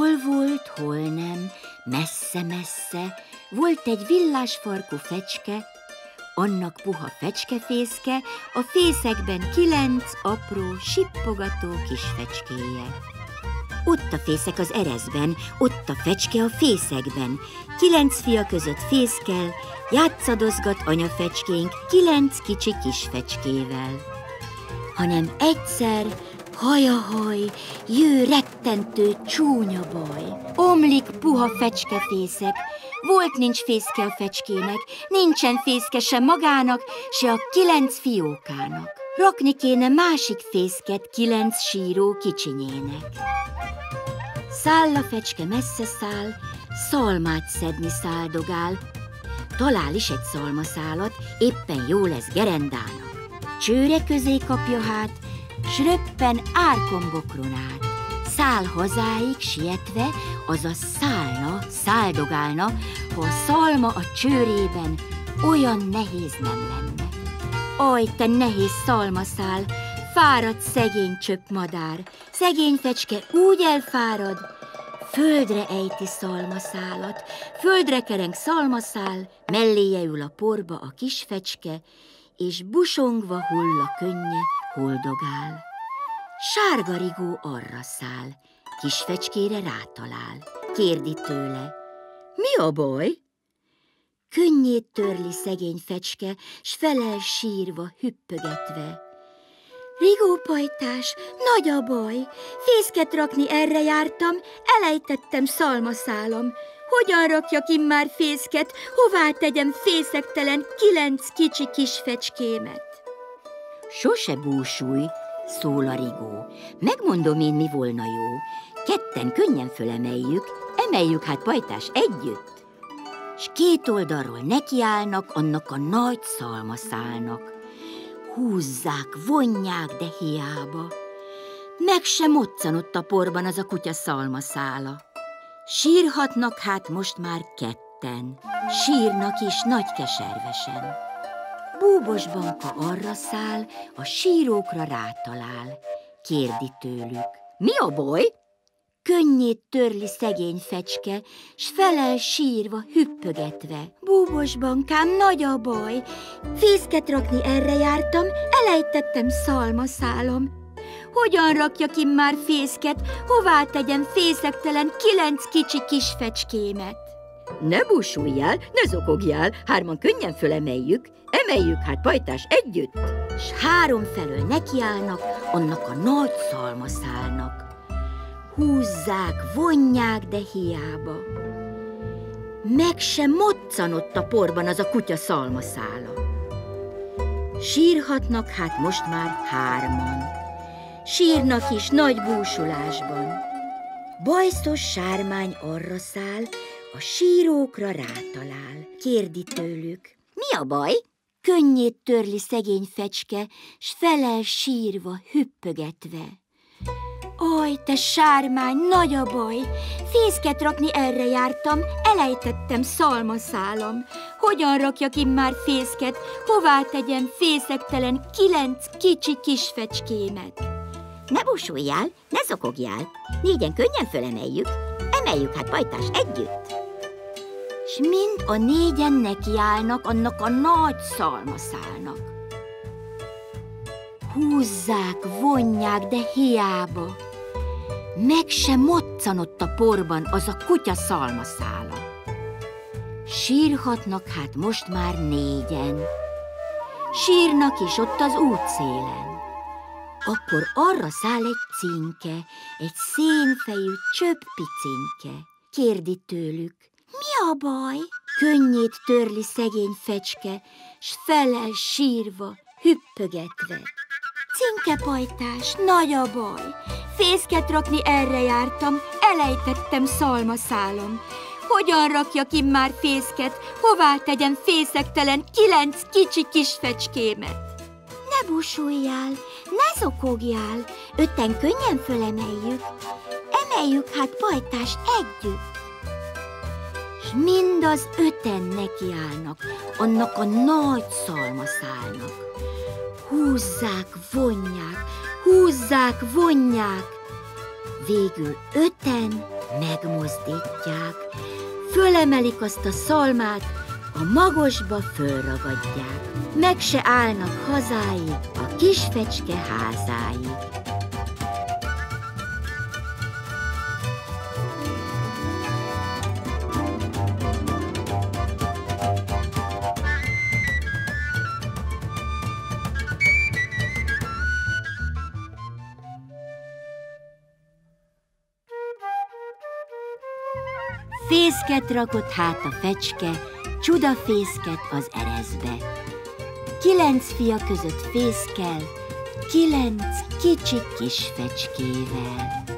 Hol volt, hol nem, messze-messze, volt egy villásfarkú fecske, annak puha fecskefészke, a fészekben kilenc apró, sippogató kis fecskéje. Ott a fészek az erezben, ott a fecske a fészekben, kilenc fia között fészkel, játszadozgat anyafecskénk kilenc kicsi kis fecskével. Hanem egyszer Hajahaj, jő rettentő csúnya baj. Omlik puha fecskefészek. Volt nincs fészke a fecskének, nincsen fészke se magának, se a kilenc fiókának. Rakni kéne másik fészket kilenc síró kicsinyének. Száll a fecske messze száll, szalmát szedni száldogál. Talál is egy szalmaszálat, éppen jó lesz gerendának. Csőre közé kapja hát, s röppen árkombokron át. Szál hazáig sietve, azaz szállna, száldogálna, ha a szalma a csőrében olyan nehéz nem lenne. Aj, te nehéz szalmaszál, fáradt szegény csöpmadár, szegény fecske úgy elfárad, földre ejti szalmaszálat, földre kereng szalmaszál, melléje ül a porba a kis fecske, és busongva hull a könnye, Holdogál, sárga rigó arra száll, kis fecskére rátalál, kérdi tőle, mi a baj? Könnyét törli szegény fecske, s felel sírva, hüppögetve. Rigó pajtás, nagy a baj, fészket rakni erre jártam, elejtettem szalmaszálom. Hogyan rakjak már fészket, hová tegyem fészektelen kilenc kicsi kis fecskémet? Sose búsulj, szól a rigó. Megmondom én, mi volna jó. Ketten könnyen fölemeljük, emeljük hát pajtás együtt. S két oldalról nekiállnak annak a nagy szalmaszálnak. Húzzák, vonják, de hiába. Meg sem moccanott a porban az a kutya szalmaszála. Sírhatnak hát most már ketten, sírnak is nagy keservesen. Búbos banka arra száll, a sírókra rátalál. Kérdi tőlük. Mi a baj? Könnyét törli szegény fecske, s felel sírva, hüppögetve. Búbos bankám, nagy a baj. Fészket rakni erre jártam, elejtettem szalmaszálom. Hogyan rakja ki már fészket, hová tegyem fészektelen kilenc kicsi kis fecskémet? Ne búsuljál, ne zokogjál, hárman könnyen fölemeljük, emeljük hát pajtás együtt. S három felől nekiállnak annak a nagy szalmaszálnak. Húzzák, vonják, de hiába. Meg sem moccanott a porban az a kutya szalmaszála. Sírhatnak hát most már hárman. Sírnak is nagy búsulásban. Bajszos sármány arra száll, a sírókra rátalál, kérdi tőlük. Mi a baj? Könnyét törli szegény fecske, s felel sírva, hüppögetve. Aj, te sármány, nagy a baj! Fészket rakni erre jártam, elejtettem szalmaszálam. Hogyan rakjak én már fészket, hová tegyem fészektelen kilenc kicsi kis fecskémet? Ne busuljál, ne zokogjál, négyen könnyen fölemeljük, emeljük hát pajtás együtt s mind a négyen nekiállnak annak a nagy szalmaszálnak. Húzzák, vonják, de hiába. Meg sem moccanott a porban az a kutya szalmaszála. Sírhatnak hát most már négyen. Sírnak is ott az útszélen. Akkor arra száll egy cinke, egy szénfejű csöpp picinke. Kérdi tőlük, mi a baj? Könnyét törli szegény fecske, s felel sírva, hüppögetve. Cinkepajtás, nagy a baj. Fészket rakni erre jártam, elejtettem szalmaszálom. Hogyan rakja ki már fészket, hová tegyem fészektelen kilenc kicsi kis fecskémet? Ne zokogjál, ötten könnyen fölemeljük. Emeljük hát pajtás együtt s mind az öten nekiállnak annak a nagy szalmaszálnak. Húzzák, vonják, húzzák, vonják, végül öten Megmozdítják, fölemelik azt a szalmát, a magosba fölragadják, meg se állnak hazáig, a kis fecske házáig. Fészket rakott hát a fecske, csudafészket az erezbe. Kilenc fia között fészkel, kilenc kicsi kis fecskével.